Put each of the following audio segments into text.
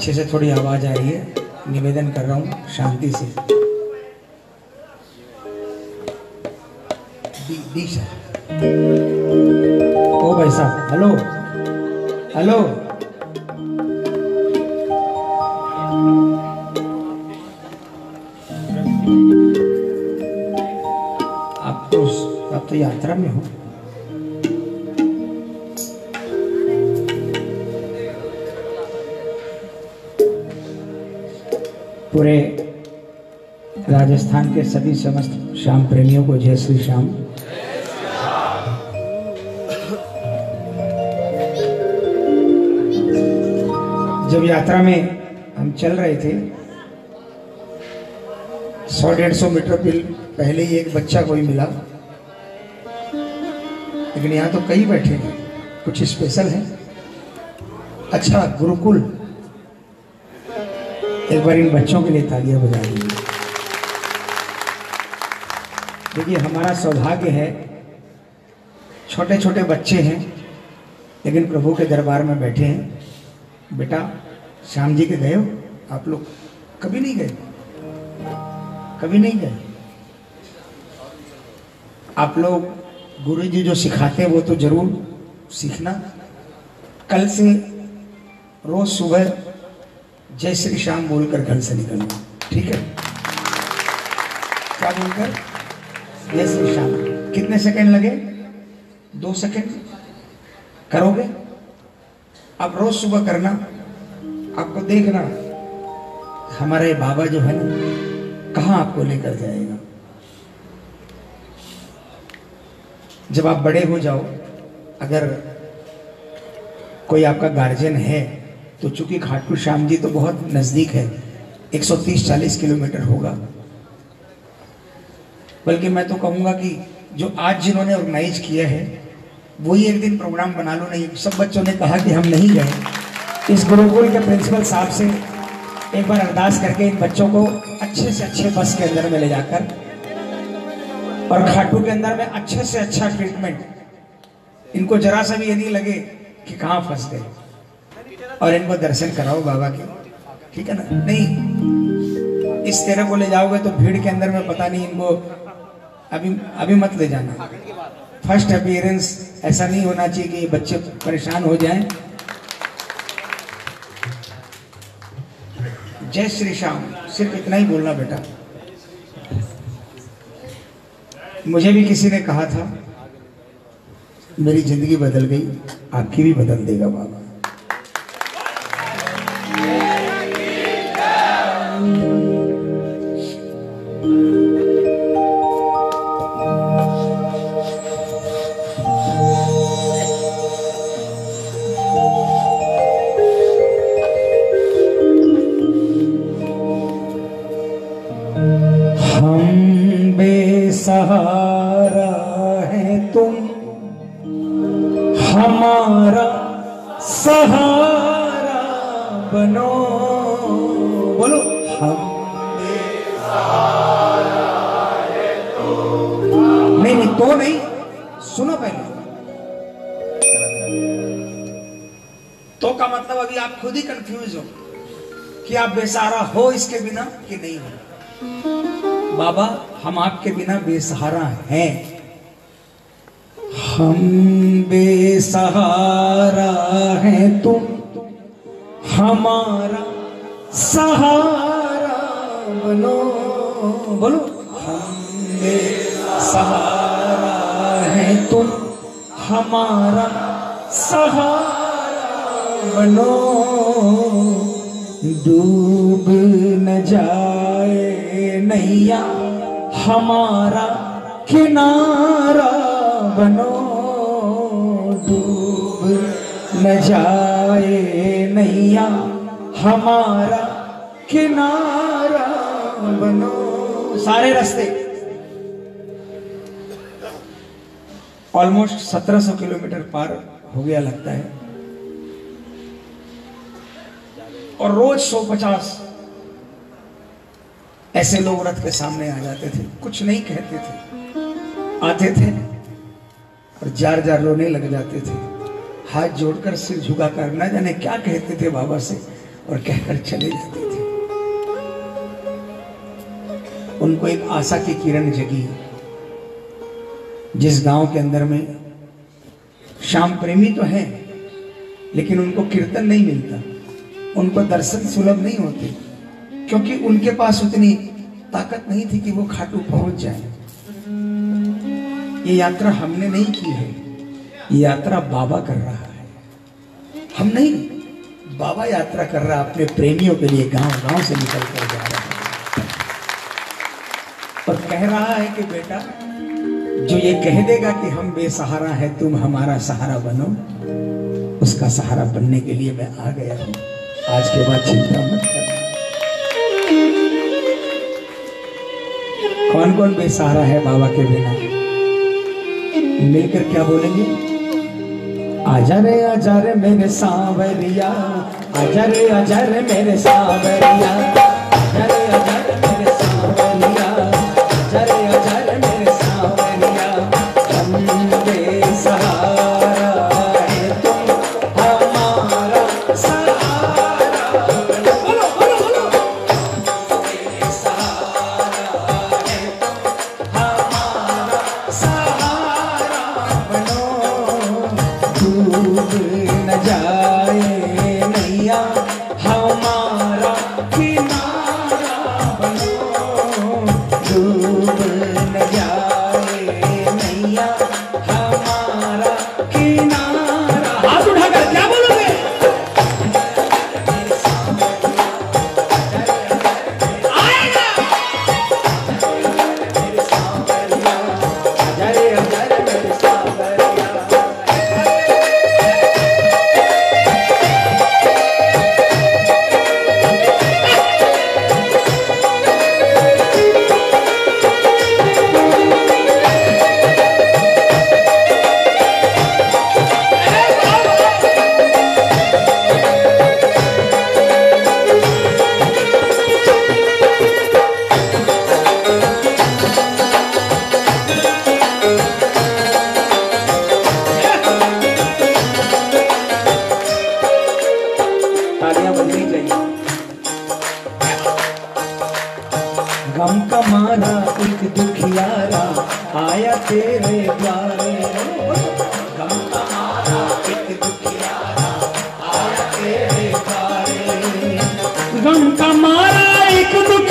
पीछे से थोड़ी आवाज़ आ रही है। निवेदन कर रहा हूँ शांति से। ओ भाई साहब, हेलो। हेलो। सभी समस्त श्याम प्रेमियों को जय श्री श्याम। जब यात्रा में हम चल रहे थे, सौ डेढ़ सौ मीटर पहले ही एक बच्चा कोई मिला। लेकिन यहाँ तो कई बैठे हैं, कुछ स्पेशल है। अच्छा गुरुकुल। एक बार इन बच्चों के लिए तालियाँ बजा दीजिए देखिए हमारा सौभाग्य है। छोटे छोटे बच्चे हैं, लेकिन प्रभु के दरबार में बैठे हैं। बेटा, श्याम जी के गए हो? आप लोग कभी नहीं गए? कभी नहीं गए? आप लोग गुरु जी जो सिखाते हैं, वो तो ज़रूर सीखना। कल से रोज सुबह जय श्री श्याम बोलकर घर से निकलना। ठीक है? क्या बोलकर? श्री श्याम कितने सेकंड लगे? दो सेकंड। करोगे? आप रोज सुबह करना। आपको देखना। हमारे बाबा जो है, कहाँ आपको लेकर जाएगा? जब आप बड़े हो जाओ, अगर कोई आपका गार्जियन है तो चूँकि घाटपुर श्याम जी तो बहुत नज़दीक है 130-40 किलोमीटर होगा। बल्कि मैं तो कहूँगा कि जो आज जिन्होंने ऑर्गेनाइज किया है, वही एक दिन प्रोग्राम बना लो, नहीं, सब बच्चों ने कहा कि हम नहीं गए। इस गुरुकुल के प्रिंसिपल साहब से एक बार अरदास करके इन बच्चों को अच्छे से अच्छे बस के अंदर में ले जाकर और खाटू के अंदर में अच्छे से अच्छा ट्रीटमेंट इनको जरा सा भी ये नहीं लगे कि कहाँ फंस गए। और इनको दर्शन कराओ बाबा के। ठीक है ना? नहीं, इस तेरह को ले जाओगे तो भीड़ के अंदर में पता नहीं इनको अभी अभी मत ले जाना। फ़र्स्ट अपियरेंस ऐसा नहीं होना चाहिए कि बच्चे परेशान हो जाएँ। जय श्री श्याम, सिर्फ़ इतना ही बोलना बेटा। मुझे भी किसी ने कहा था, मेरी ज़िंदगी बदल गई, आपकी भी बदल देगा बाबा। हो इसके बिना कि नहीं हो बाबा, हम आपके बिना बेसहारा हैं। हम बेसहारा हैं, तुम ऑलमोस्ट 1700 किलोमीटर पार हो गया लगता है। और रोज 150 ऐसे लोग रथ के सामने आ जाते थे। कुछ नहीं कहते थे। आते थे और जार जार रोने लग जाते थे। हाथ जोड़कर सिर झुकाकर न जाने क्या कहते थे बाबा से और कहकर चले जाते थे। उनको एक आशा की किरण जगी। जिस गाँव के अंदर में श्याम प्रेमी तो है, लेकिन उनको कीर्तन नहीं मिलता। उनको दर्शन सुलभ नहीं होते, क्योंकि उनके पास उतनी ताकत नहीं थी कि वो खाटू पहुँच जाए। ये यात्रा हमने नहीं की है, ये यात्रा बाबा कर रहा है। हम नहीं, बाबा यात्रा कर रहा अपने प्रेमियों के लिए गाँव गाँव से निकल कर जा रहा है। और कह रहा है कि बेटा जो ये कह देगा कि हम बेसहारा है, तुम हमारा सहारा बनो। उसका सहारा बनने के लिए मैं आ गया हूँ। आज के बाद चिंता मत करना। कौन कौन बेसहारा है बाबा के बिना? मिलकर क्या बोलेंगे? आजा रे आजा रे मेरे सांवरिया आजा रे आजा रे मेरे सांवरिया। तालियाँ गम का मारा एक दुखियारा, आया तेरे द्वारे गम का मारा एक दुखियारा, आया तेरे गम का मारा एक दुखियारा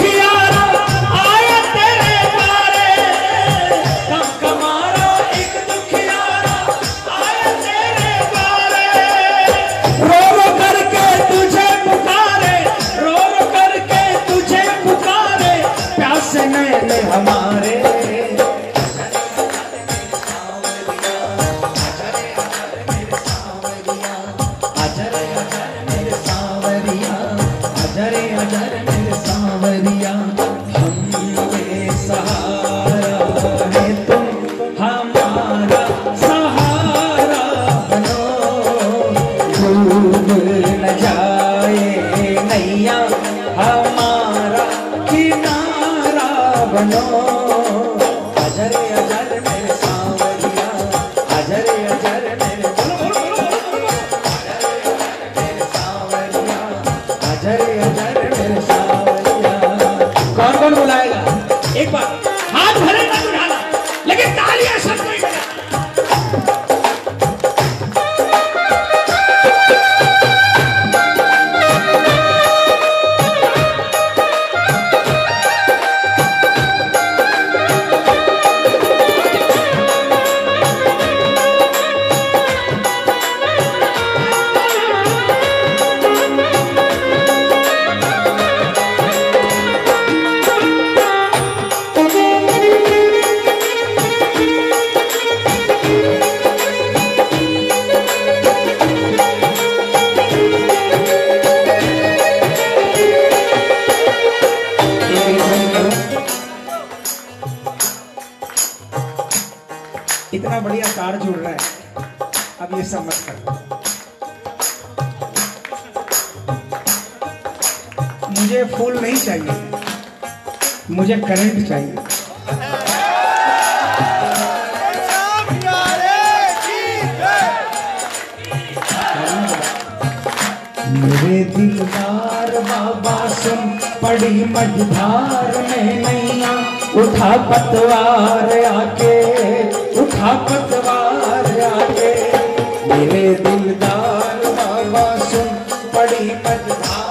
फूलदार बाबा सुन पड़ी पद पटधार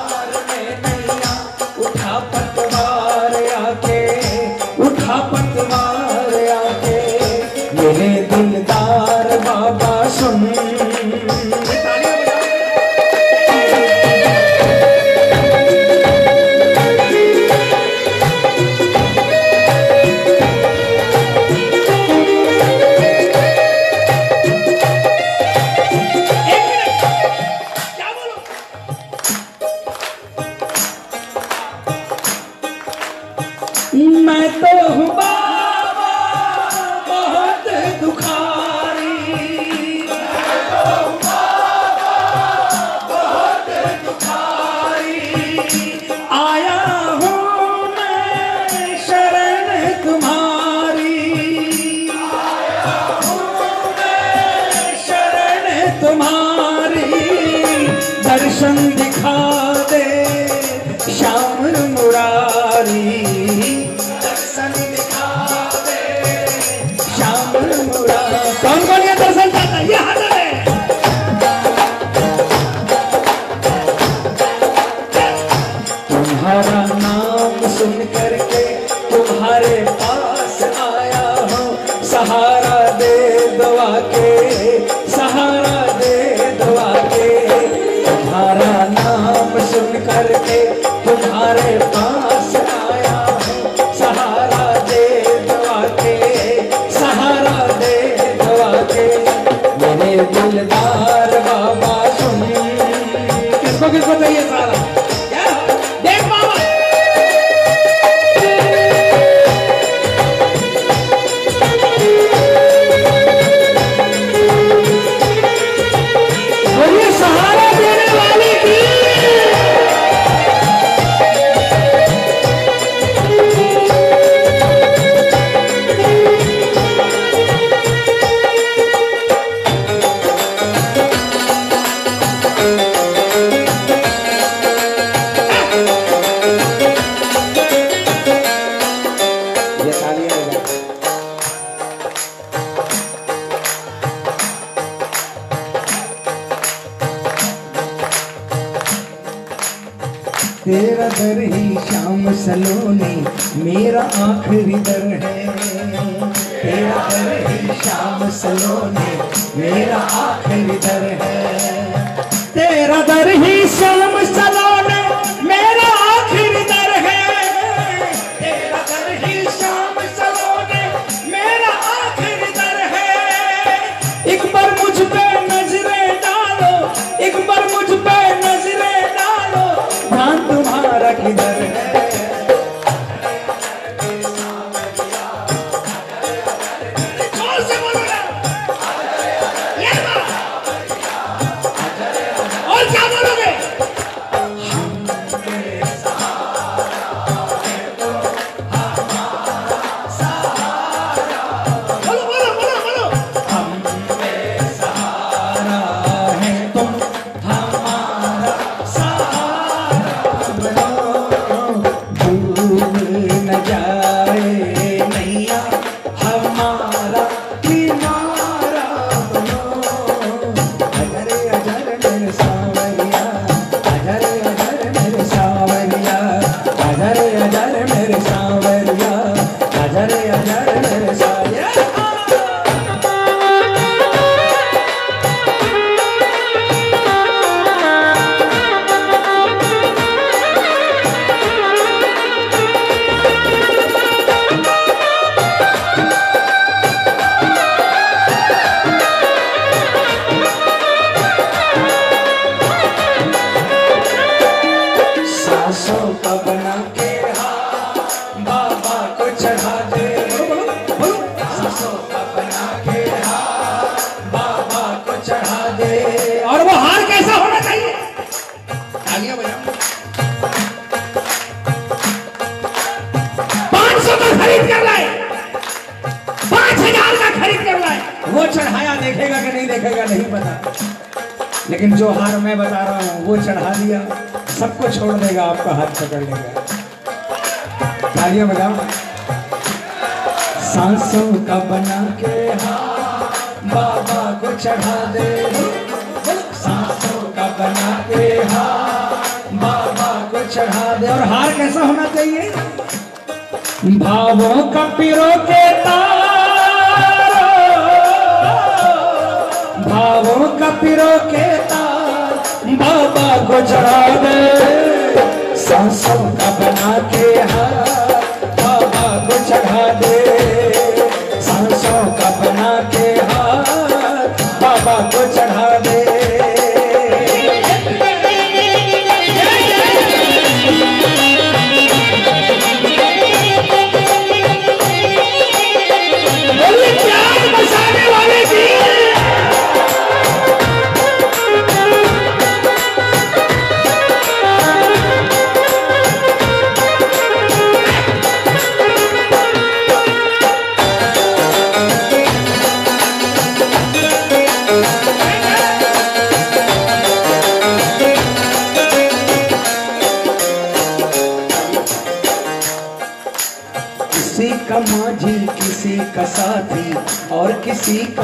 राम सलोने मेरा आखिरी दर है। तेरा दर ही सलोने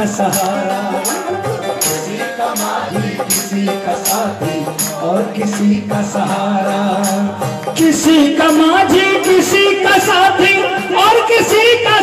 सहारा। किसी का माझी किसी का साथी और किसी का सहारा। किसी का माझी, किसी का साथी और किसी का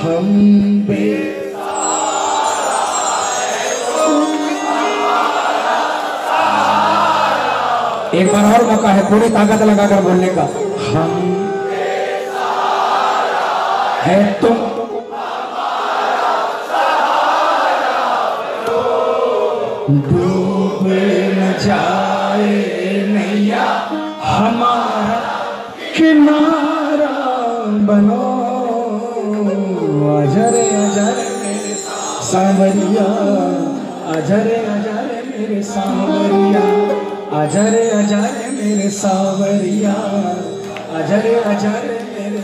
हम एक बार और मौका है, पूरी ताकत लगाकर बोलने का। हम है तुम। डूब अजरे अजरे मेरे अजरे अजरे मेरे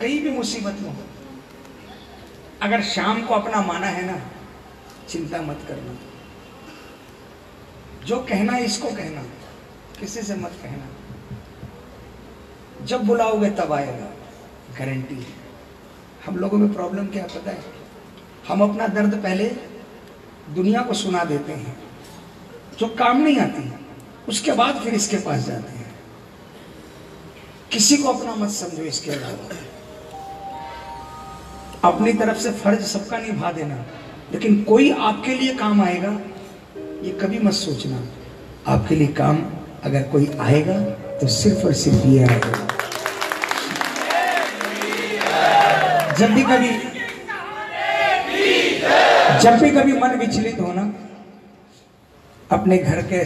कहीं भी मुसीबत हो, अगर शाम को अपना माना है ना, चिंता मत करना। जो कहना है, इसको कहना। किसी से मत कहना। जब बुलाओगे, तब आएगा। गारंटी है। हम लोगों में प्रॉब्लम क्या पता है? हम अपना दर्द पहले दुनिया को सुना देते हैं। जो काम नहीं आती, उसके बाद फिर इसके पास जाते हैं। किसी को अपना मत समझो इसके अलावा। अपनी तरफ़ से फ़र्ज़ सबका निभा देना। लेकिन कोई आपके लिए काम आएगा, ये कभी मत सोचना। आपके लिए काम अगर कोई आएगा तो सिर्फ़ और सिर्फ़ ये आएगा। जब भी कभी, जब भी कभी मन विचलित हो ना, अपने घर के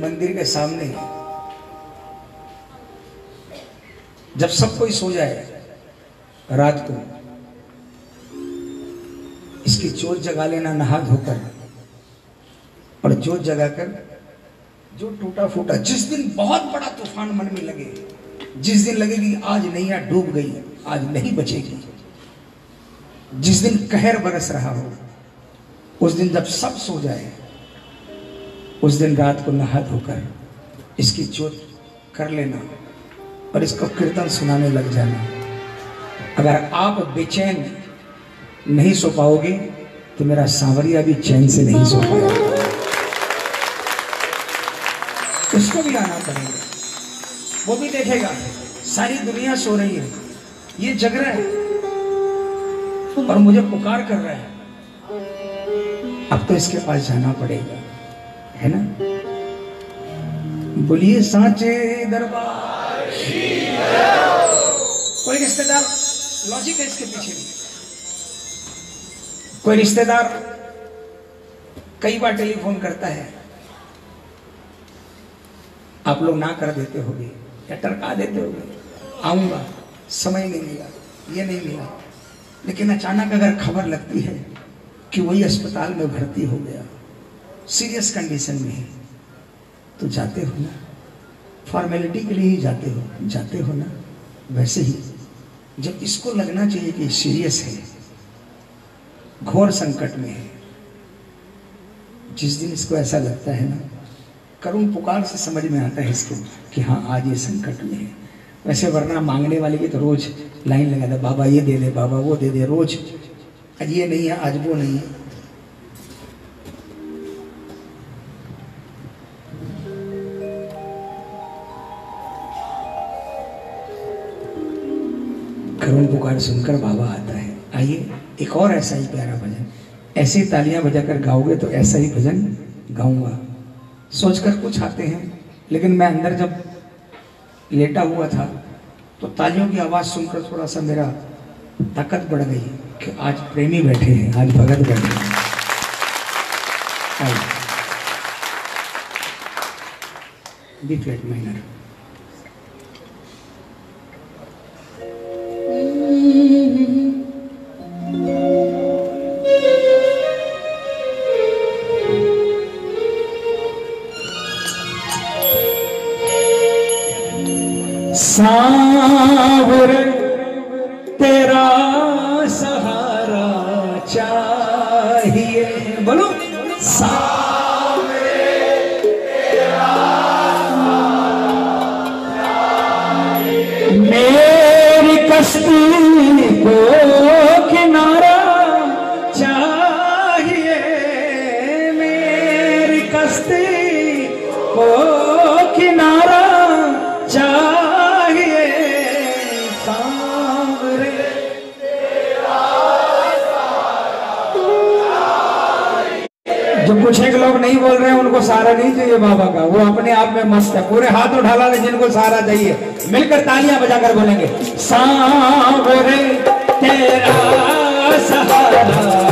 मंदिर के सामने, जब सब कोई सो जाए, रात को, इसकी जोत जगा लेना, नहा धोकर, और जोत जगाकर, जो टूटा फूटा, जिस दिन बहुत बड़ा तूफ़ान मन में लगे, जिस दिन लगेगी, आज नैया डूब गई, आज नहीं बचेगी। जिस दिन कहर बरस रहा हो, उस दिन जब सब सो जाए, उस दिन रात को नहा धोकर इसकी जोत कर लेना और इसको कीर्तन सुनाने लग जाना। अगर आप बेचैन नहीं सो पाओगे तो मेरा सांवरिया भी चैन से नहीं सो पाएगा। उसको भी आना पड़ेगा वो भी देखेगा, सारी दुनिया सो रही है। ये जग रहा है। और मुझे पुकार कर रहा है। अब तो इसके पास जाना पड़ेगा, है ना? बोलिए, सांचे दरबार। कोई रिश्तेदार? लॉजिक है इसके पीछे। कोई रिश्तेदार कई बार टेलीफोन करता है। आप लोग ना कर देते होगे या टरका देते होगे। आऊँगा, समय नहीं मिला, ये नहीं मिला। लेकिन अचानक अगर खबर लगती है कि वही अस्पताल में भर्ती हो गया, सीरियस कंडीशन में है तो जाते हो ना। फॉर्मेलिटी के लिए ही जाते हो जाते हो ना। वैसे ही, जब इसको लगना चाहिए कि सीरियस है, घोर संकट में है, जिस दिन इसको ऐसा लगता है ना, करुण पुकार से समझ में आता है इसको कि हाँ आज ये संकट में है। वैसे वरना मांगने वाले की तो रोज लाइन लगा दे, बाबा ये दे दे, बाबा वो दे दे, रोज। आज ये नहीं है, आज वो नहीं है। करुण पुकार सुनकर बाबा आता है। आइए, एक और ऐसा ही प्यारा भजन। ऐसी तालियाँ बजाकर गाओगे तो ऐसा ही भजन गाऊँगा। सोचकर कुछ आते हैं, लेकिन मैं अंदर जब लेटा हुआ था तो तालियों की आवाज़ सुनकर थोड़ा सा मेरा ताकत बढ़ गई कि आज प्रेमी बैठे हैं, आज भगत बैठे हैं। बी फ्लैट माइनर सांवर मस्त है पूरे हाथ उठा ला, जिनको सहारा चाहिए। मिलकर तालियाँ बजाकर बोलेंगे, सांवरे तेरा सहारा।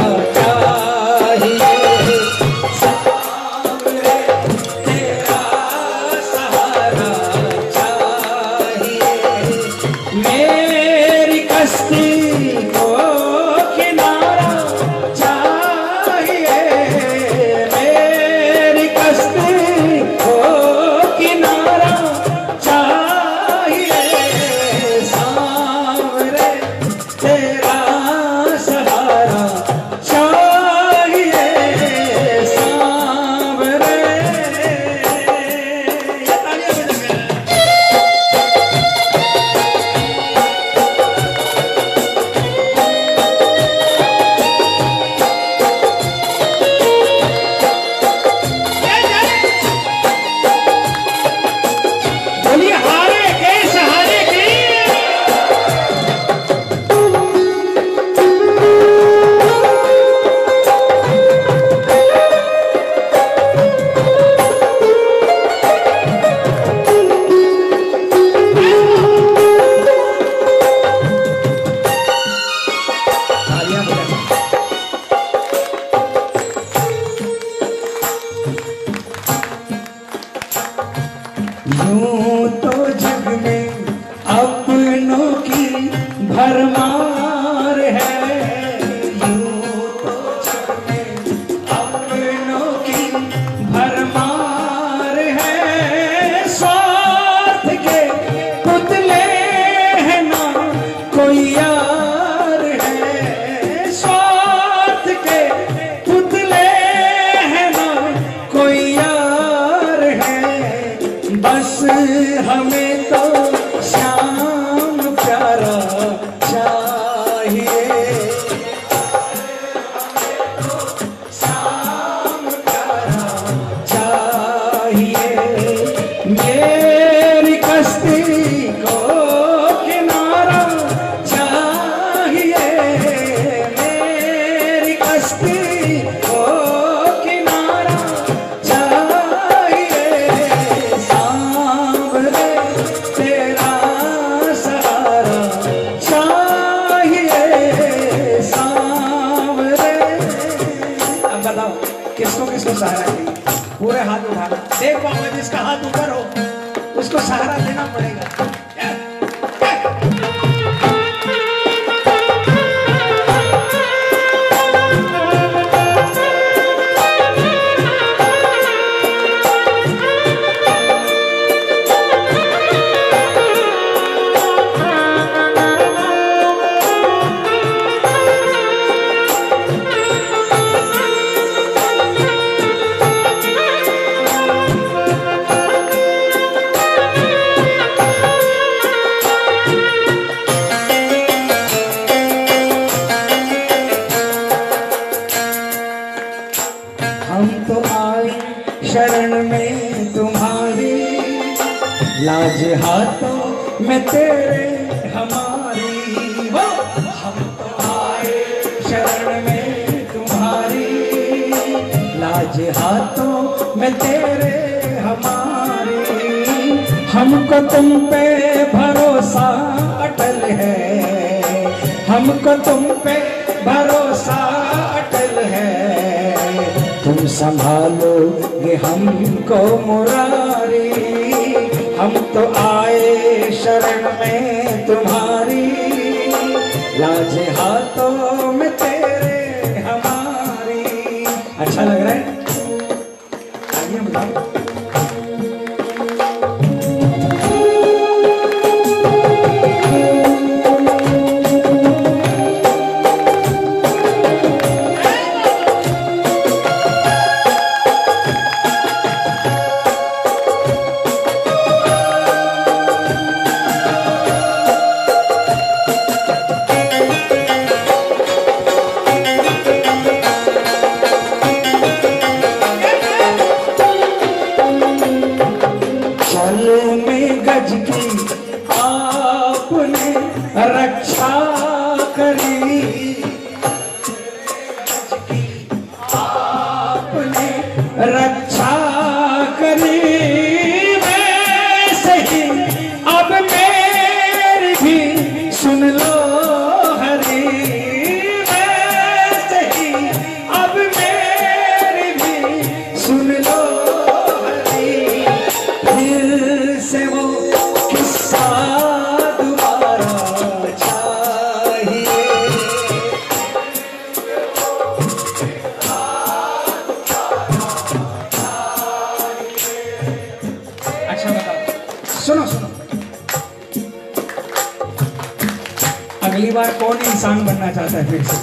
अगली बार कौन इंसान बनना चाहता है फिर से?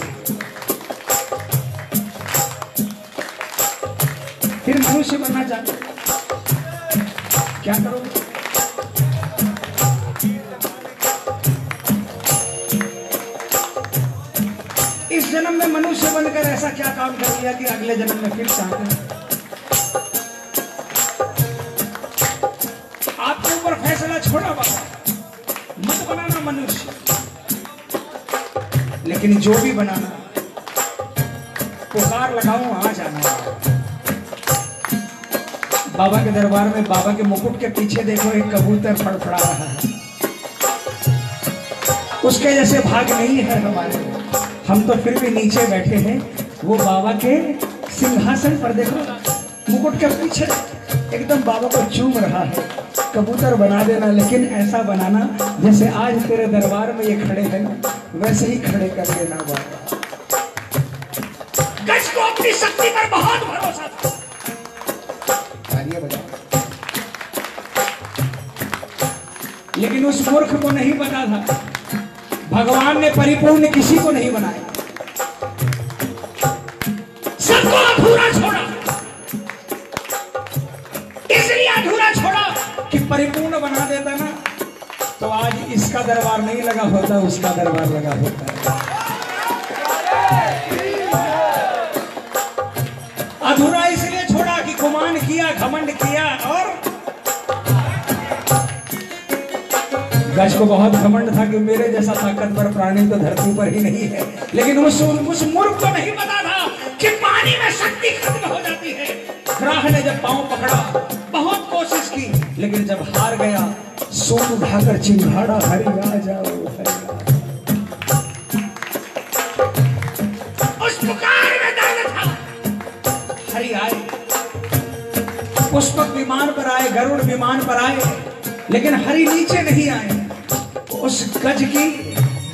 फिर मनुष्य बनना चाहता क्या करोगे? इस जन्म में मनुष्य बनकर ऐसा क्या काम कर लिया कि अगले जन्म में फिर चाहते हैं? लेकिन जो भी बनाना पुकार लगाऊँ, आ जाना बाबा के दरबार में बाबा के मुकुट के पीछे देखो, एक कबूतर फड़फड़ा रहा है। उसके जैसे भाग नहीं है हमारे। हम तो फिर भी नीचे बैठे हैं। वो बाबा के सिंहासन पर देखो, मुकुट के पीछे एकदम बाबा को चूम रहा है। कबूतर बना देना, लेकिन ऐसा बनाना जैसे आज तेरे दरबार में ये खड़े हैं। वैसे ही खड़े कर देना बाबा गज को अपनी शक्ति पर बहुत भरोसा था? लेकिन उस मूर्ख को नहीं पता था। भगवान ने परिपूर्ण किसी को नहीं बनाया। सबको अधूरा छोड़ा। आज इसका दरबार नहीं लगा होता, उसका दरबार लगा होता है। अधूरा इसलिए छोड़ा कि गुमान किया, घमंड किया और गज को बहुत घमंड था कि मेरे जैसा ताकतवर प्राणी तो धरती पर ही नहीं है। लेकिन उस उस मूर्ख को नहीं पता था कि पानी में शक्ति खत्म हो जाती है। ग्राह ने जब पाँव पकड़ा, बहुत कोशिश लेकिन जब हार गया, सोन उठाकर हरि, आ जाओ आए पुष्पक विमान पर आए, गरुड़ विमान पर आए, लेकिन हरि नीचे नहीं आए। उस गज की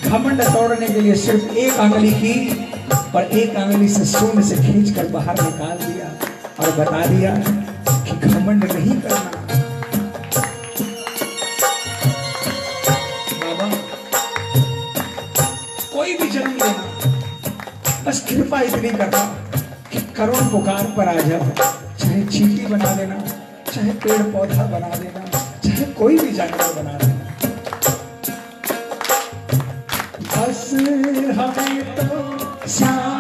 घमंड तोड़ने के लिए सिर्फ़ एक आंगली की, पर एक आंगली से शून्य से खींच कर बाहर निकाल दिया और बता दिया कि घमंड नहीं करना। बस कृपा इतनी करना कि करोड़ पुकार पर आ जाओ। चाहे चीटी बना देना चाहे पेड़ पौधा बना देना चाहे कोई भी जानवर बना देना बस हमें तो श्याम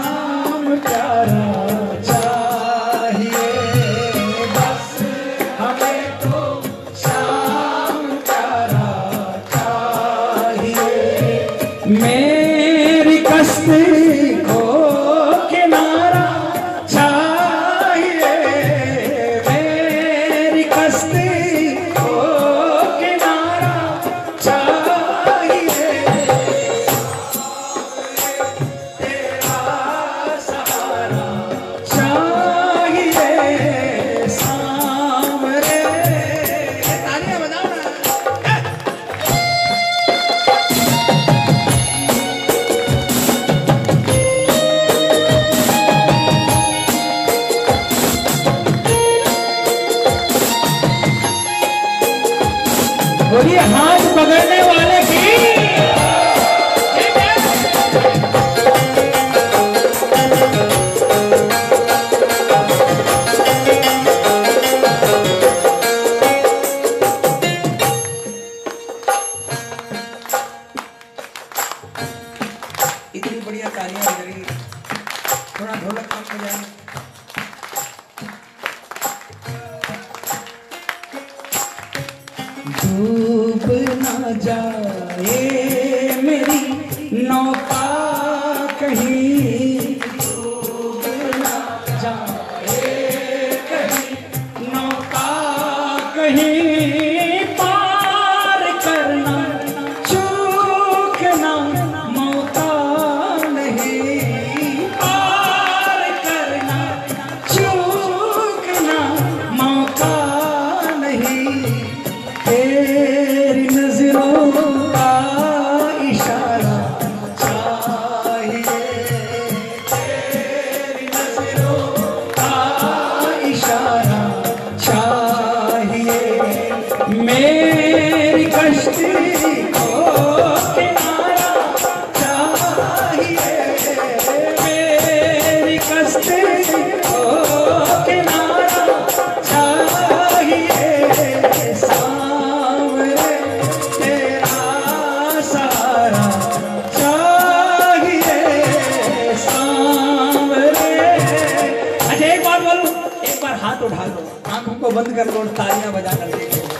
अच्छा एक बार हाथ उठा लो। आँखों को बंद कर लो तालियाँ बजा कर देखो।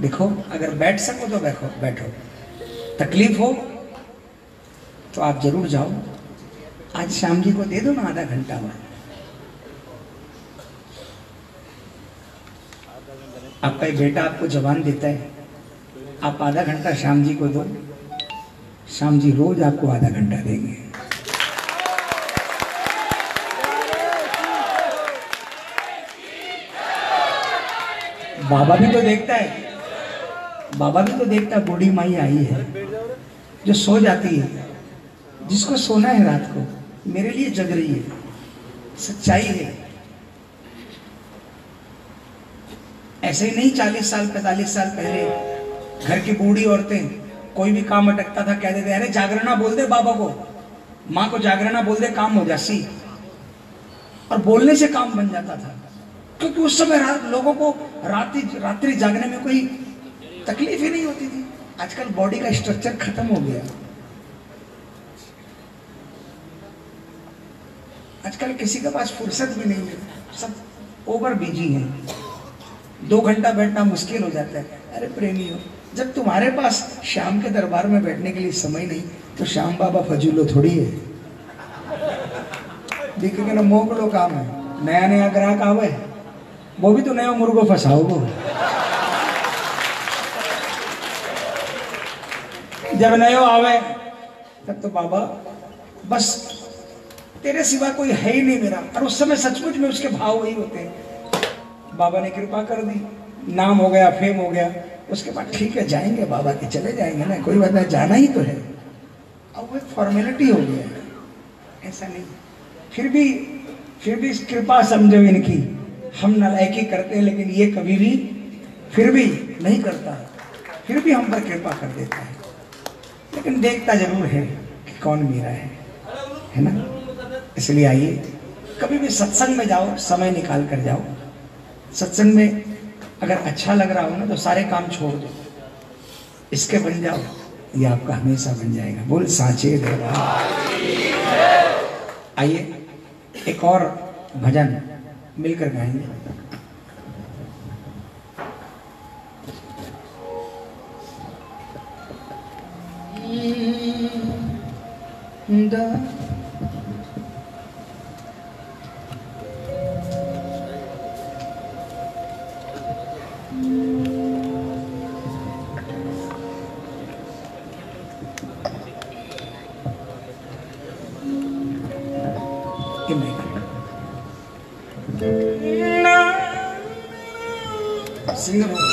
देखो, अगर बैठ सको तो बैठो बैठो। तकलीफ़ हो तो आप ज़रूर जाओ। आज शाम जी को दे दो ना आधा घंटा और आपका बेटा आपको जवान देता है। आप आधा घंटा शाम जी को दो। शाम जी रोज आपको आधा घंटा देंगे। बाबा भी तो देखता है। बाबा भी तो देखता बूढ़ी माई आई है, जो सो जाती है, जिसको सोना है रात को, मेरे लिए जग रही है, सच्चाई है। ऐसे ही नहीं, चालीस साल, पैतालीस साल पहले, घर की बूढ़ी औरतें, कोई भी काम अटकता था, कह देते, अरे जागरणा बोल दे बाबा को, माँ को जागरणा बोल दे, काम हो जासी और बोलने से काम बन जाता था, क्योंकि उस समय लोगों को रात्रि रात्रि जागने में कोई तकलीफ़ ही नहीं होती थी। आजकल बॉडी का स्ट्रक्चर खत्म हो गया। आजकल किसी के पास फुर्सत भी नहीं है। सब ओवर बिज़ी है। दो घंटा बैठना मुश्किल हो जाता है। अरे प्रेमी हो जब तुम्हारे पास शाम के दरबार में बैठने के लिए समय नहीं तो श्याम बाबा फजूलो थोड़ी है। देखे ना मोकड़ो काम है। नया नया ग्राहक आवे, वो भी तो नया मुर्गो फंसाओगो। जब नयो आवे, तब तो बाबा, बस तेरे सिवा कोई है ही नहीं मेरा। और उस समय सचमुच में उसके भाव वही होते हैं। बाबा ने कृपा कर दी, नाम हो गया, फेम हो गया। उसके बाद ठीक है, जाएँगे, बाबा के चले जाएँगे ना, कोई बात नहीं, जाना ही तो है। अब वो फॉर्मेलिटी हो गया ऐसा नहीं। फिर भी फिर भी कृपा समझो इनकी। हम नलायकी करते हैं, लेकिन ये कभी भी, फिर भी नहीं करता। फिर भी हम पर कृपा कर देता है। लेकिन देखता ज़रूर है कि कौन मेरा है है ना? इसलिए आइए, कभी भी सत्संग में जाओ, समय निकाल कर जाओ। सत्संग में अगर अच्छा लग रहा हो ना तो सारे काम छोड़ दो। इसके बन जाओ, ये आपका हमेशा बन जाएगा। बोल, साचे आइए, एक और भजन मिलकर गाएँगे। da Sing the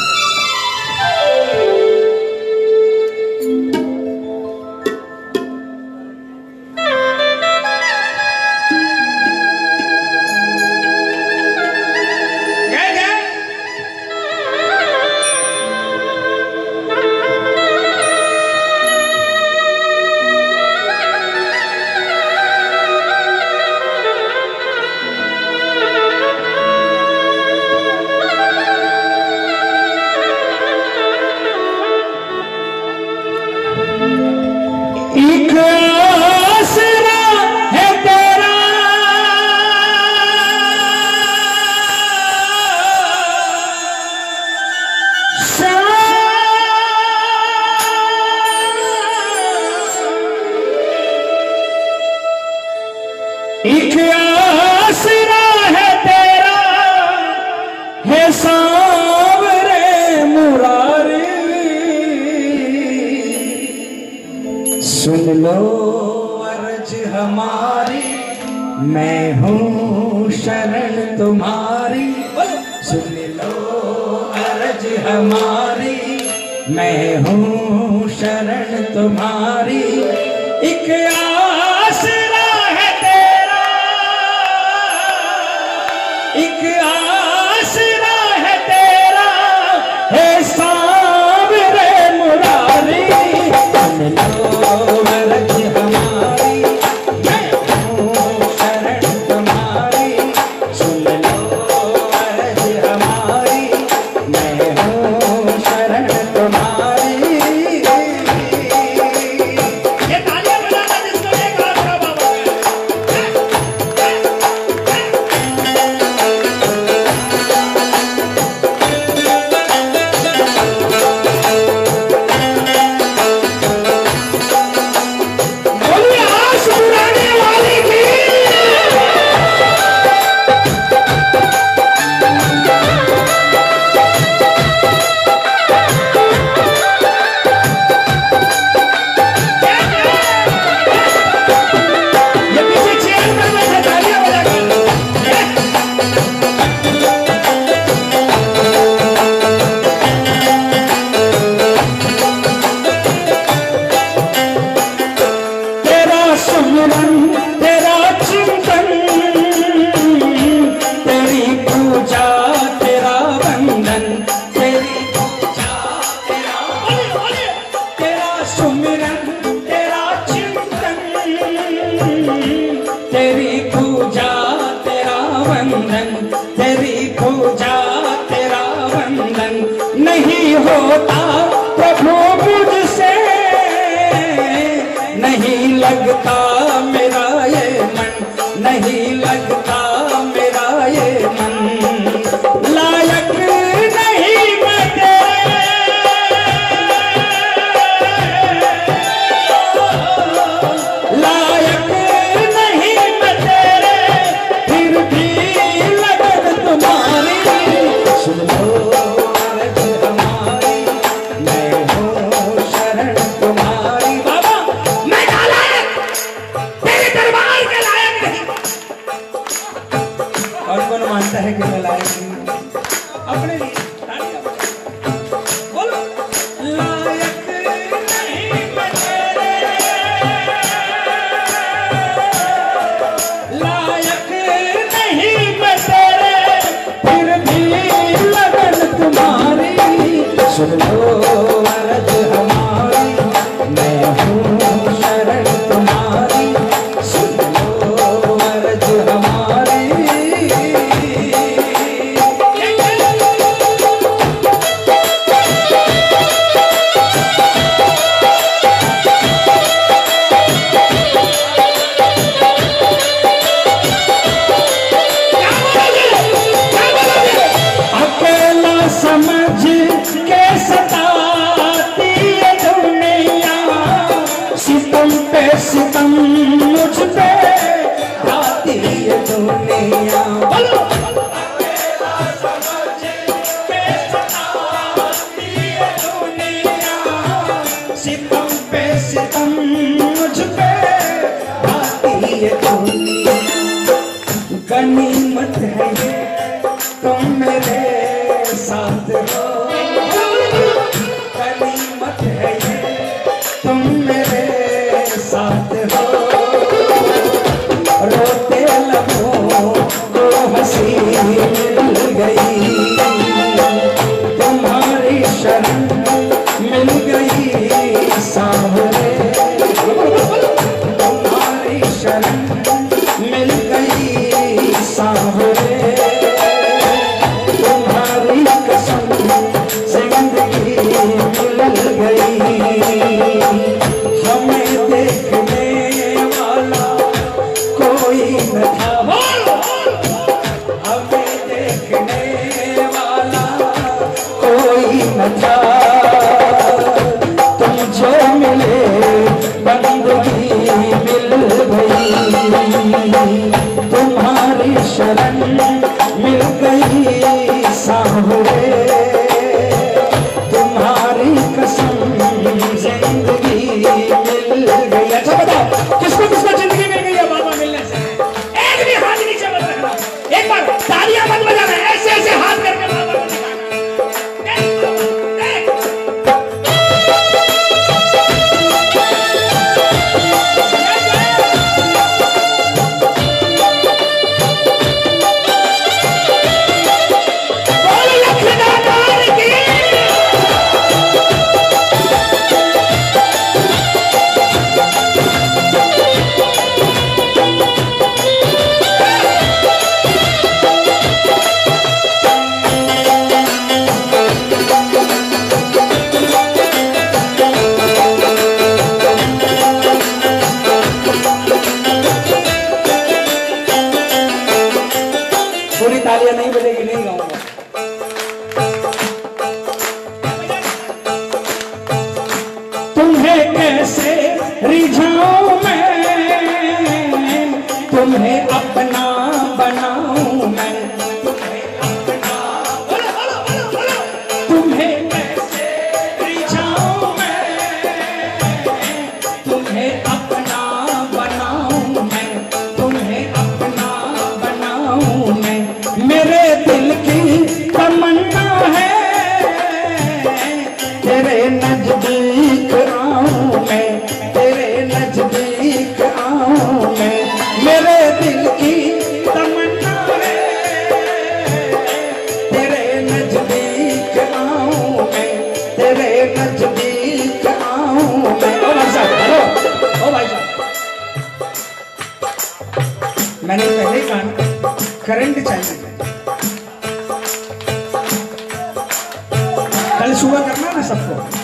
करंट चाहिए। कल सुबह करना ना सबको?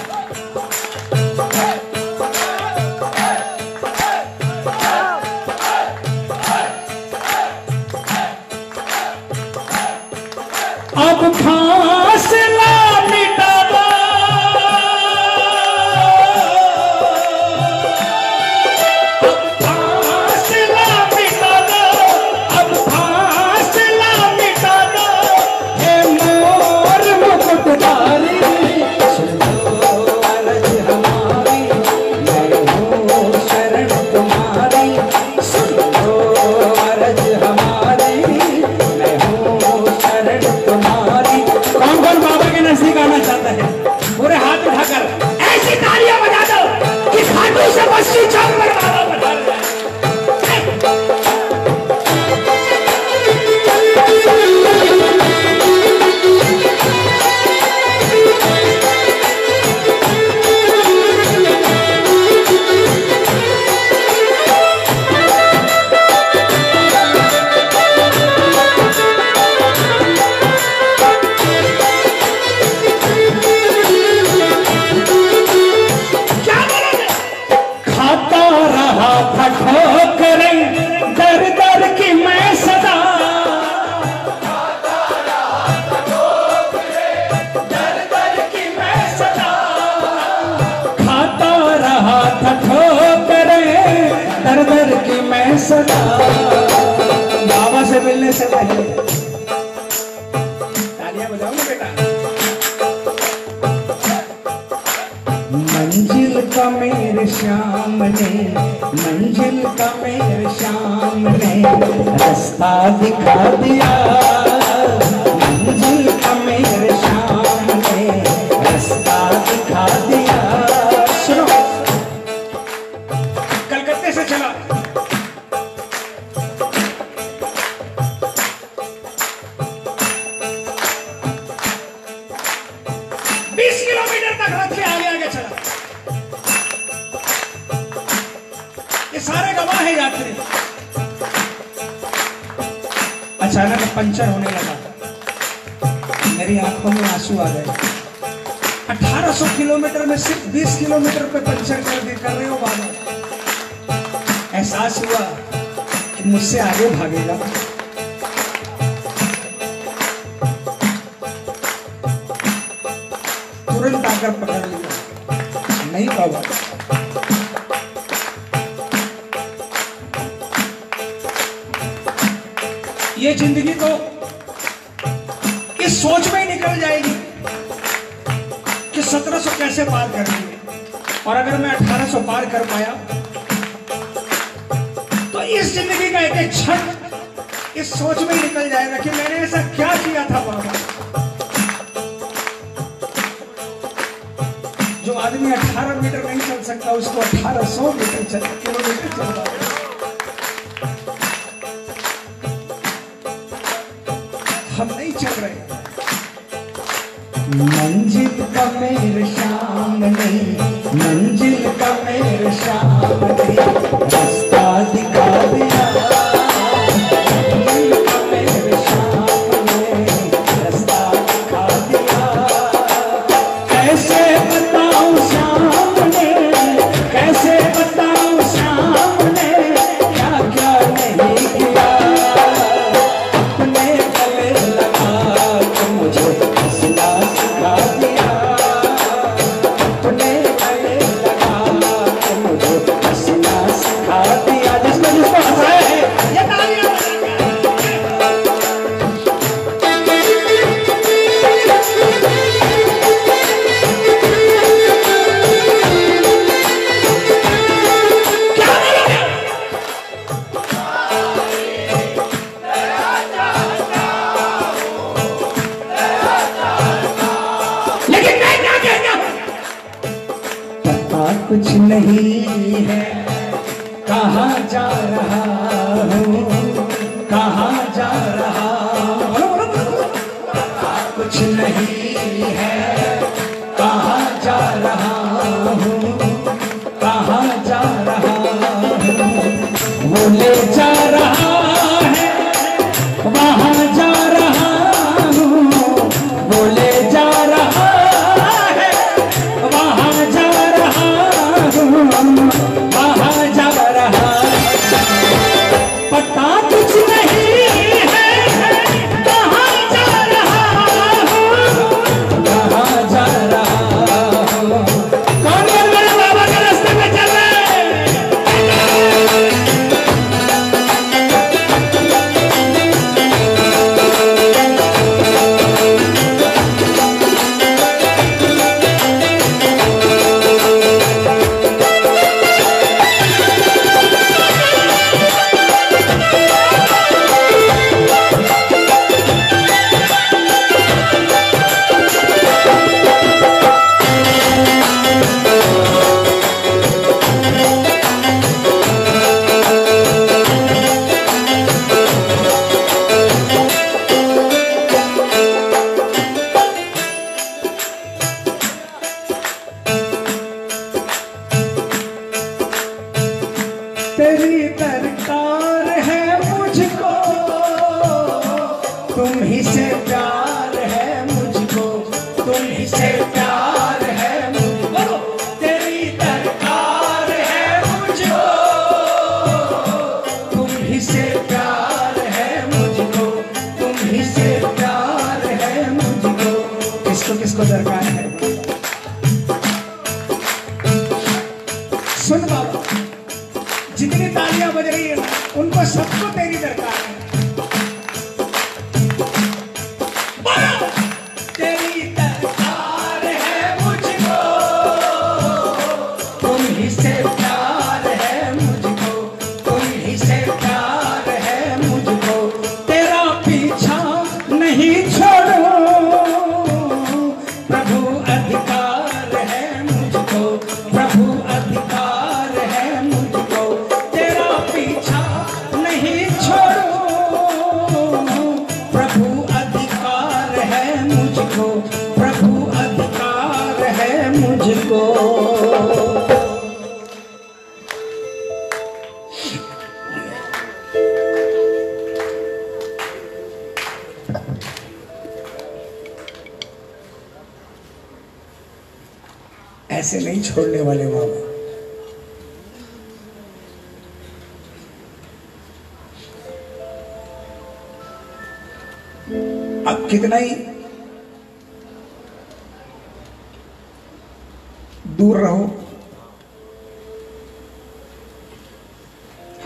अचानक पंचर होने लगा। मेरी आँखों में आँसू आ गए। 1800 किलोमीटर में सिर्फ़ 20 किलोमीटर पे पंचर कर दे कर रहे हो बाबा। एहसास हुआ कि मुझसे आगे भागेगा। तुरंत आकर पकड़ लिया। नहीं बाबा। ज़िंदगी तो इस सोच में ही निकल जाएगी कि 1700 कैसे पार दिए और अगर मैं 1800 पार कर पाया तो इस ज़िंदगी का एक एक क्षण इस सोच में ही निकल जाएगा कि मैंने ऐसा क्या किया था बाबा। जो आदमी 18 मीटर नहीं चल सकता, उसको 1800 मीटर चल किलोमीटर चलता है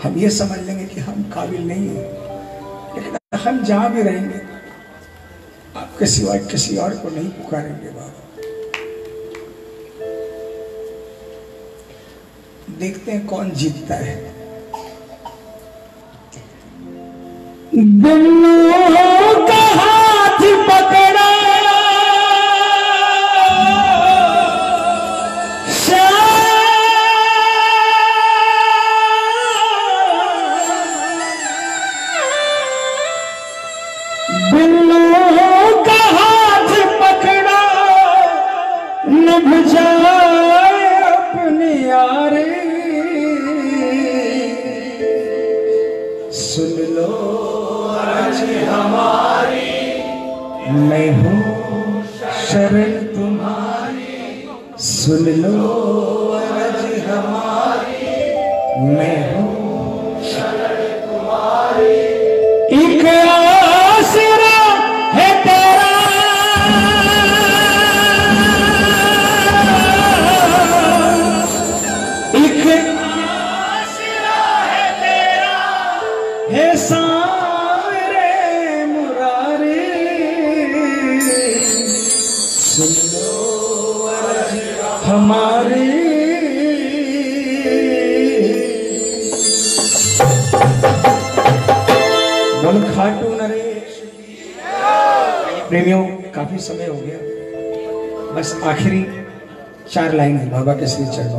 हम ये समझ लेंगे कि हम काबिल नहीं हैं। लेकिन हम जहाँ भी रहेंगे, आपके सिवाय किसी और को नहीं पुकारेंगे बाबा। देखते हैं कौन जीतता है। किसी जगह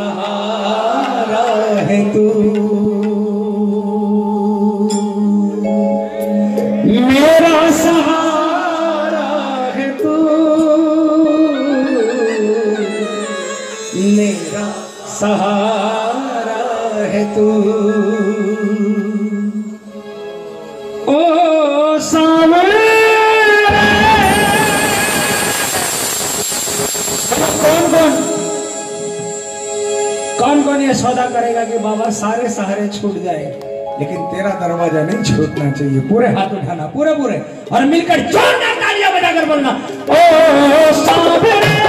सहारा है तू। मेरा सहारा है तू। मेरा सहारा है तू। सौदा करेगा कि बाबा सारे सहारे छूट जाए। लेकिन तेरा दरवाज़ा नहीं छूटना चाहिए। पूरे हाथ उठाना पूरे पूरे और मिलकर जोरदार तालियाँ बजाकर बोलना ओ, ओ,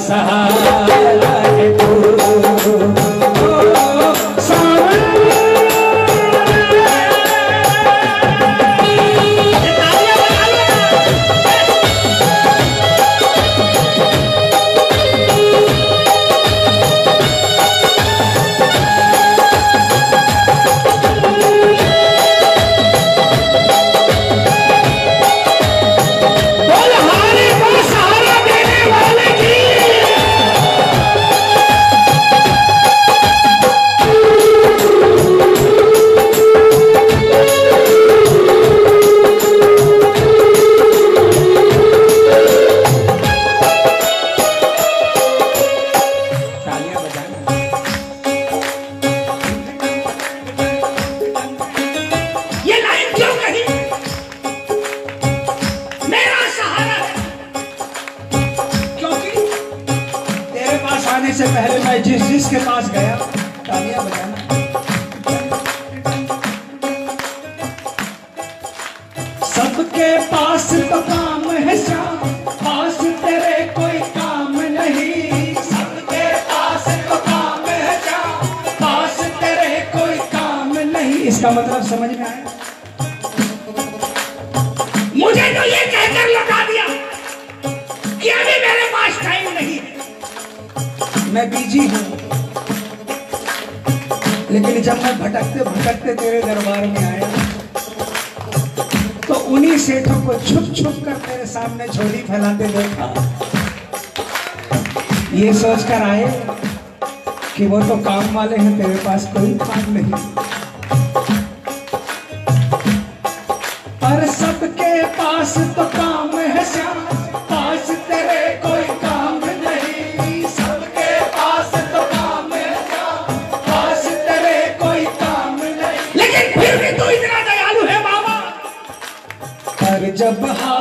essa लेकिन जब मैं भटकते भटकते तेरे दरबार में आया तो उन्हीं सेठों को छुप छुप कर मेरे सामने झोली फैलाते देखा। ये सोचकर आए कि वो तो काम वाले हैं, तेरे पास कोई काम नहीं। पर सबके पास तो काम है श्याम। जब हाँ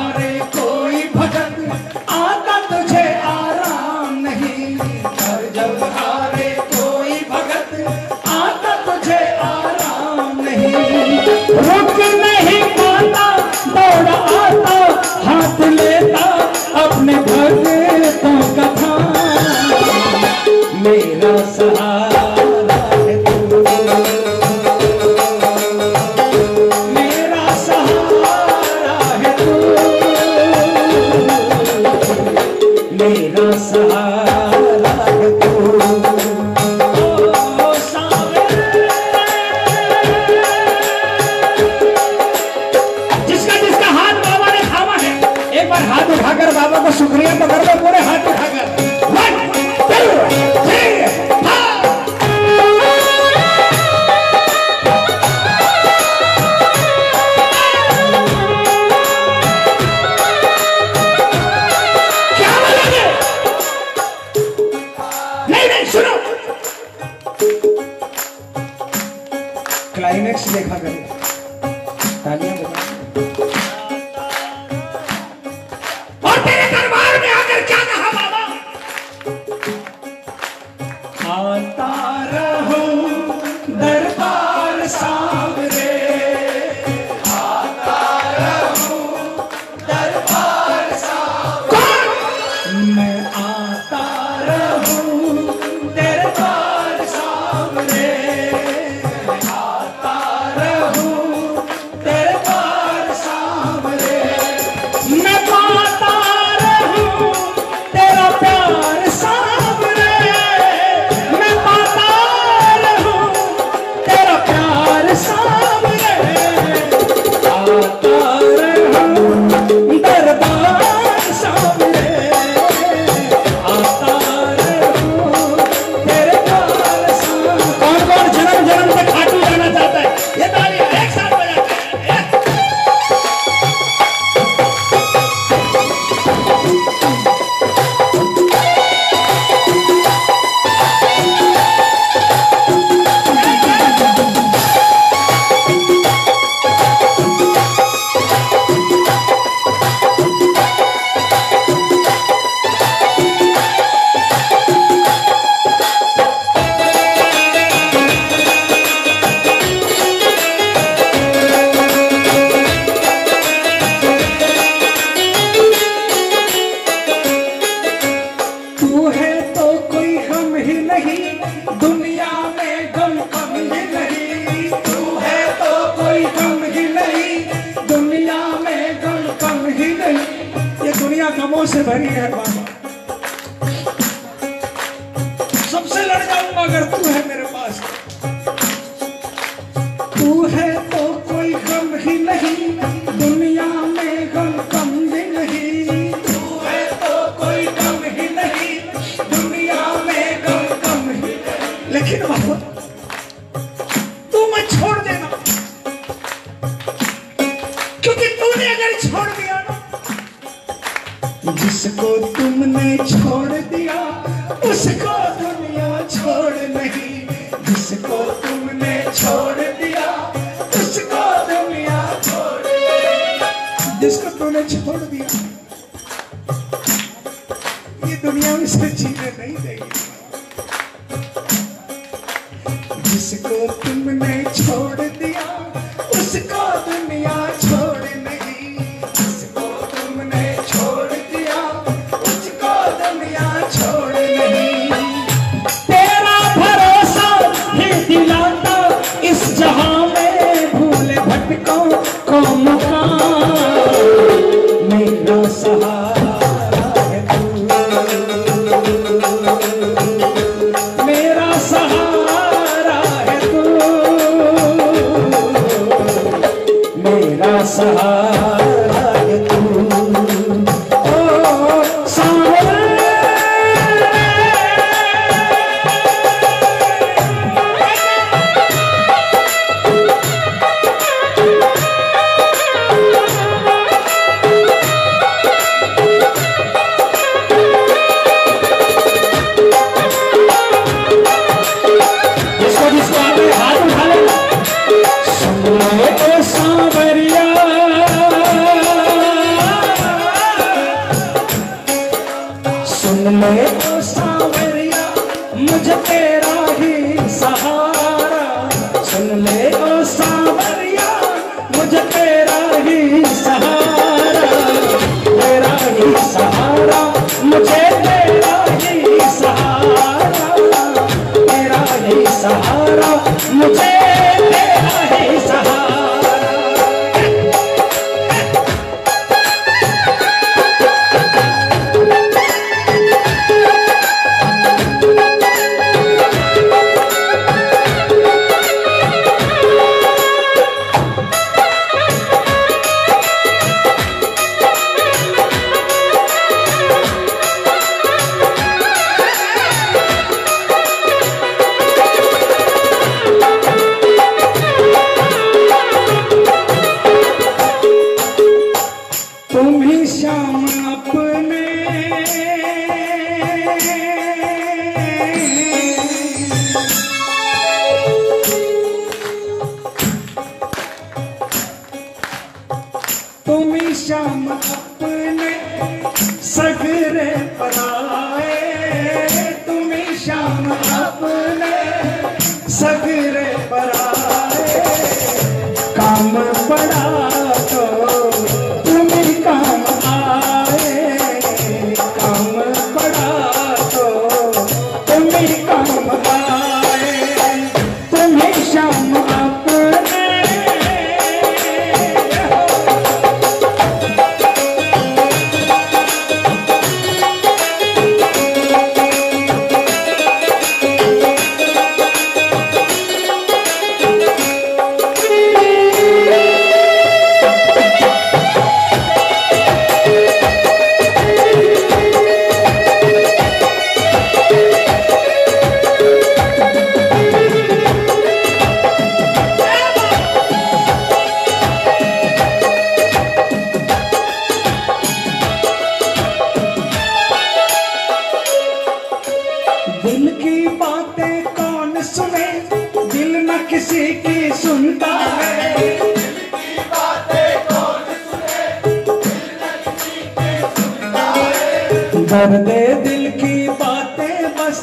कर दे दिल की बातें बस।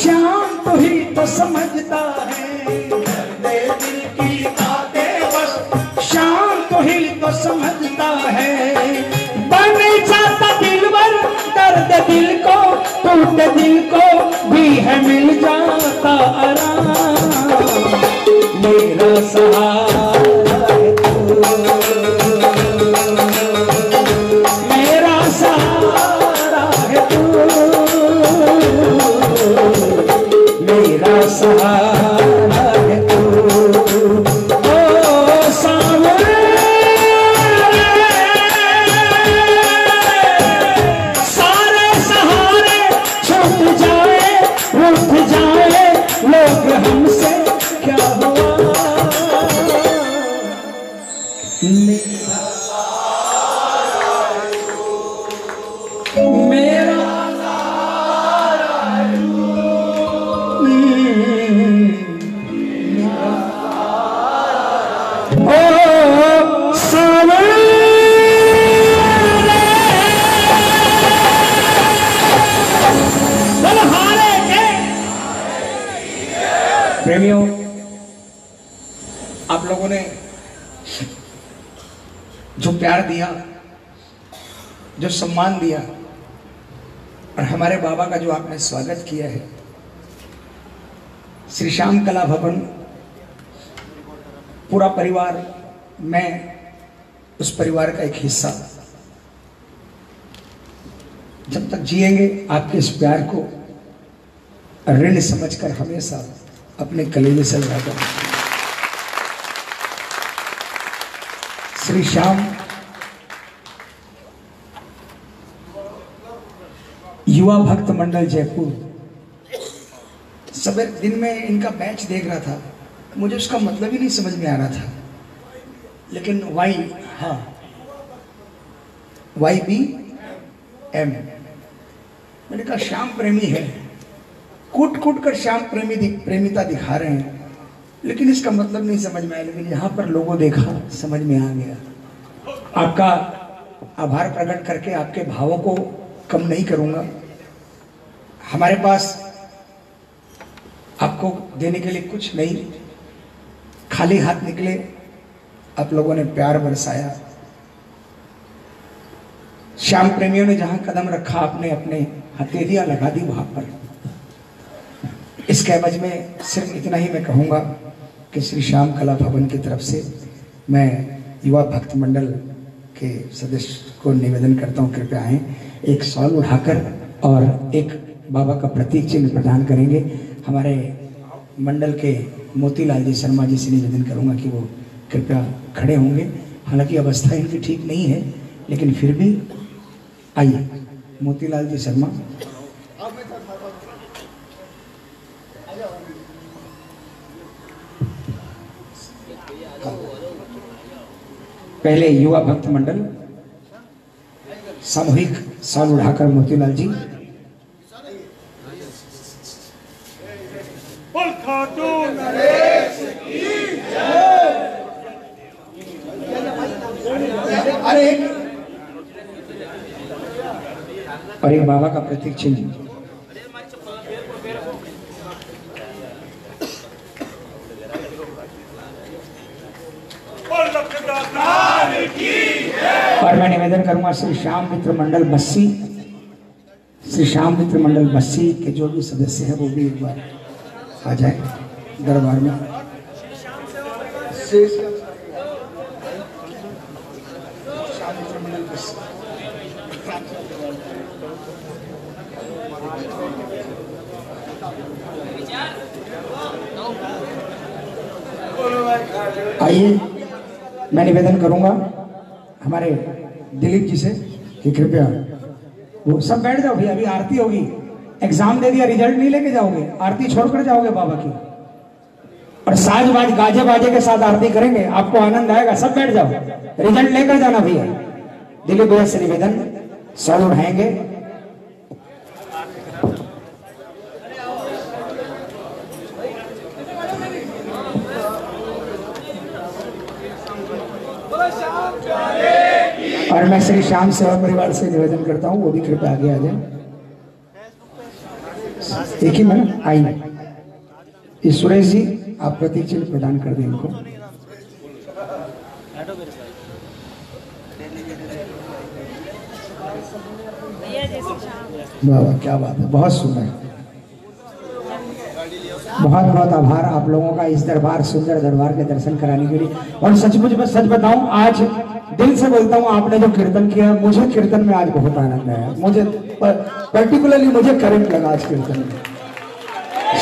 शाम तो ही तो समझता है। दिल की बातें तो समझता है। जाता दर्द दिल को दिल को, भी है मिल जाता आराम। मेरा सहारा आपने स्वागत किया है। श्री श्याम कला भवन, पूरा परिवार, मैं, उस परिवार का एक हिस्सा। जब तक जिएँगे आपके इस प्यार को, ऋण समझकर हमेशा अपने कलेजे से लगाकर श्री श्याम युवा भक्त मंडल जयपुर। सवेर दिन में इनका बैच देख रहा था। मुझे उसका मतलब ही नहीं समझ में आ रहा था। लेकिन वाई हाँ। Y B M. मैंने कहा श्याम प्रेमी है। कूट कूट कर श्याम प्रेमी दि, प्रेमिता दिखा रहे हैं। लेकिन इसका मतलब नहीं समझ में आया लेकिन यहाँ पर लोगों देखा समझ में आ गया। आपका आभार प्रकट करके आपके भावों को कम नहीं करूँगा। हमारे पास आपको देने के लिए कुछ नहीं। खाली हाथ निकले, आप लोगों ने प्यार बरसाया। श्याम प्रेमियों ने जहाँ कदम रखा, आपने अपने हथेलियाँ लगा दी वहाँ पर। इस कैबज में सिर्फ़ इतना ही मैं कहूँगा कि श्री श्याम कला भवन की तरफ़ से मैं युवा भक्त मंडल के सदस्य को निवेदन करता हूँ, कृपया आए। एक सॉल उठाकर और एक बाबा का प्रतीक चिन्ह प्रदान करेंगे। हमारे मंडल के मोतीलाल जी शर्मा जी से निवेदन करूँगा कि वो कृपया खड़े होंगे। हालाँकि अवस्था इनकी ठीक नहीं है, लेकिन फिर भी आइए, मोतीलाल जी शर्मा। पहले युवा भक्त मंडल, सामूहिक साल उठाकर मोतीलाल जी। बोल खाटून अरे, और एक बाबा का प्रतीक चिन्ह। और मैं निवेदन करूँगा श्री श्याम मित्र मंडल बस्सी, श्री श्याम मित्र मंडल बस्सी के जो भी सदस्य है, वो भी एक बार आ जाए, दरबार में। आइए, मैं निवेदन करूँगा हमारे दिलीप जी से कि कृपया वो सब बैठ जाओ भैया, अभी आरती होगी एग्ज़ाम दे दिया, रिज़ल्ट नहीं लेके जाओगे, आरती छोड़कर जाओगे बाबा की। और साज बाज, गाजे बाजे के साथ आरती करेंगे, आपको आनंद आएगा, सब बैठ जाओ। रिज़ल्ट लेकर जाना भैया। दिलीप भैया से निवेदन सौ उठाएँगे और मैं श्री श्याम सेवा परिवार से निवेदन करता हूँ, वो भी कृपया आगे आ जाए। एक ही मिनट आई सुरेश जी, आप प्रतीक चिन्ह प्रदान कर दें इनको। बाबा क्या बात है, बहुत सुंदर। बहुत बहुत आभार आप लोगों का इस दरबार, सुंदर दरबार के दर्शन कराने के लिए। और सचमुच में सच बताऊँ, आज दिल से बोलता हूँ, आपने जो कीर्तन किया, मुझे कीर्तन में आज बहुत आनंद आया। मुझे पर्टिकुलरली मुझे करंट लगा आज कीर्तन में।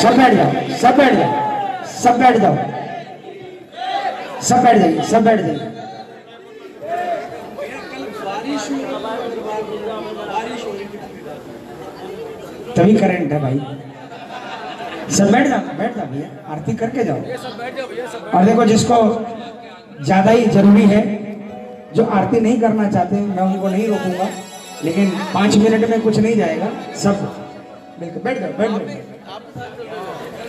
सब बैठ जाओ, सब बैठ जाओ, सब बैठ जाओ। सब बैठ जाइए, सब बैठ जाइए। तभी करंट है भाई। सब बैठ जाओ बैठ जाओ भैया आरती करके जाओ। और देखो जिसको ज़्यादा ही ज़रूरी है जो आरती नहीं करना चाहते मैं उनको नहीं रोकूँगा लेकिन पाँच मिनट में कुछ नहीं जाएगा सब बिल्कुल बैठ जाओ बैठ जाओ।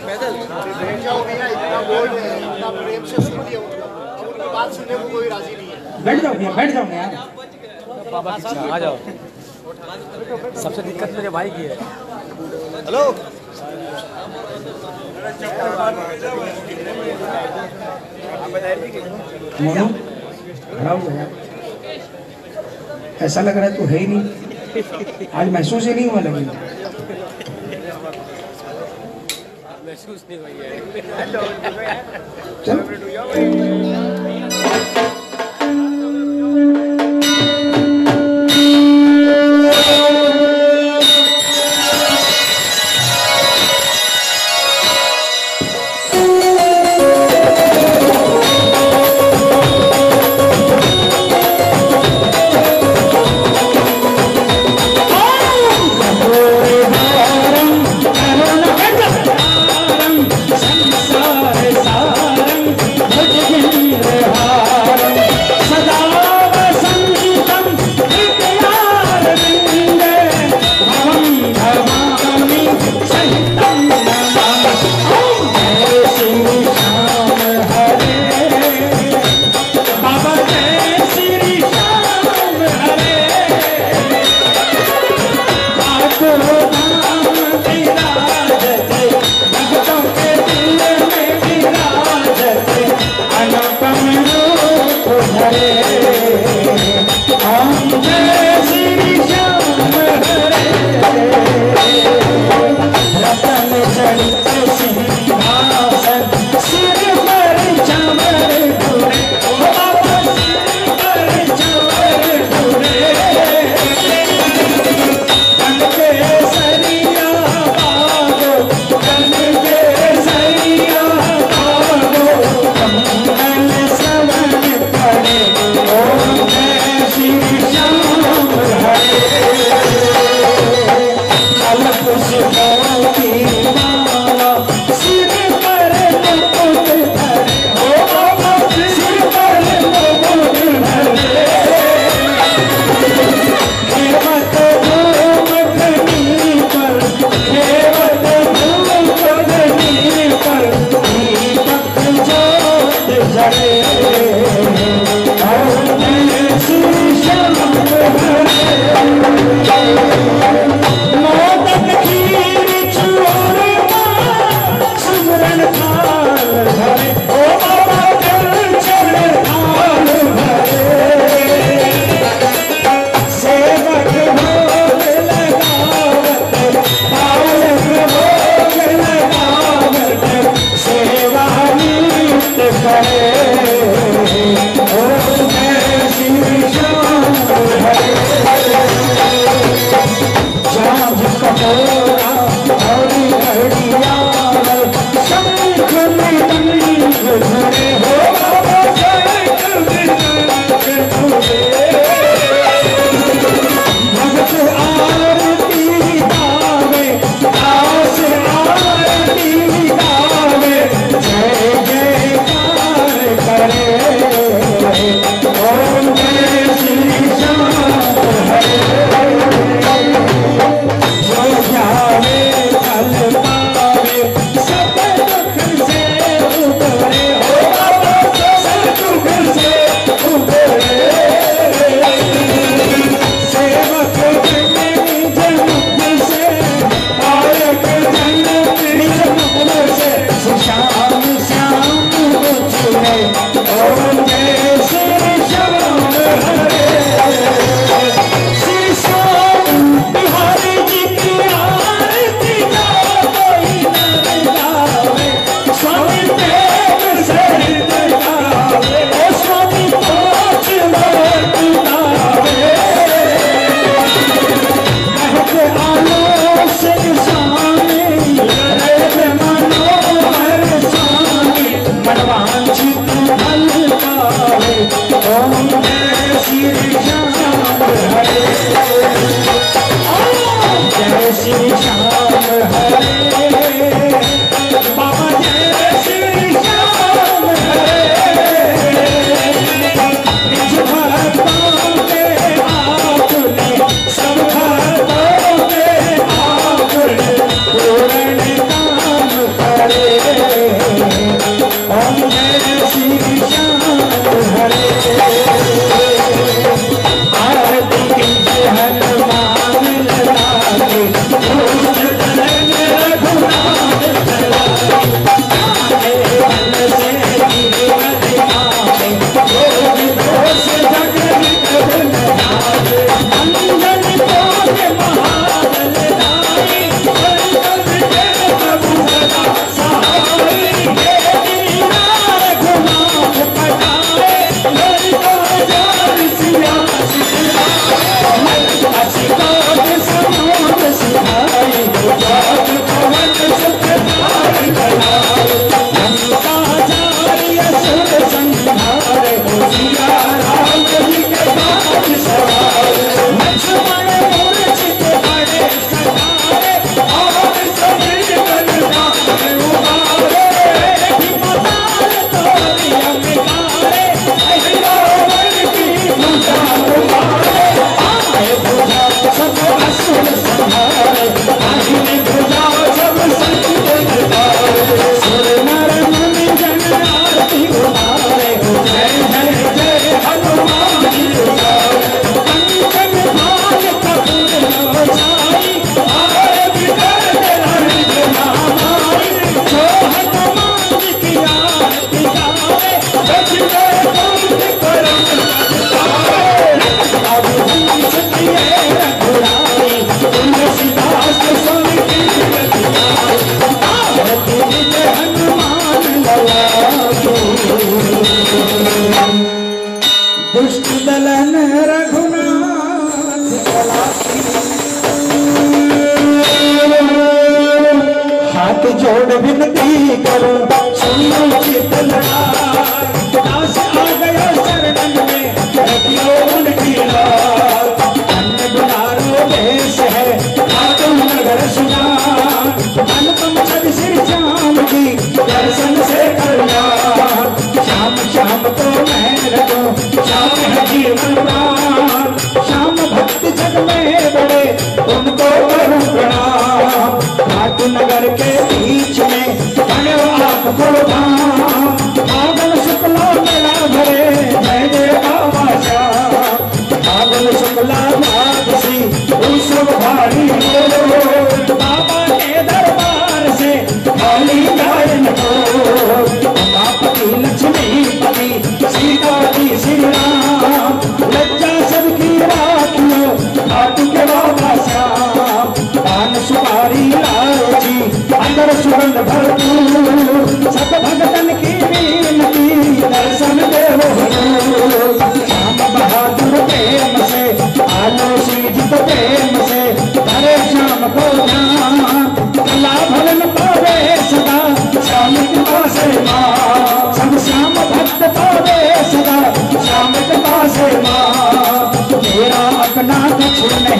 बैठ जाओ भैया इतना बोल रहे हैं इतना प्रेम से सुन लिया उनको अब उनकी बात सुनने को कोई राज़ी नहीं है बैठ जाओ भैया। बैठ जाओ ना यार आ जाओ। सबसे दिक्कत मेरे भाई की है। हेलो। मोनू खड़ा हो ऐसा लग रहा है तो है ही नहीं। आज महसूस ही नहीं हुआ लगे। महसूस नहीं हुई है चल। 我怕 We're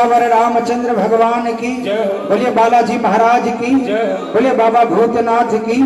सियावर रामचंद्र भगवान की बोलिए बालाजी महाराज की बोलिए बाबा भूतनाथ की।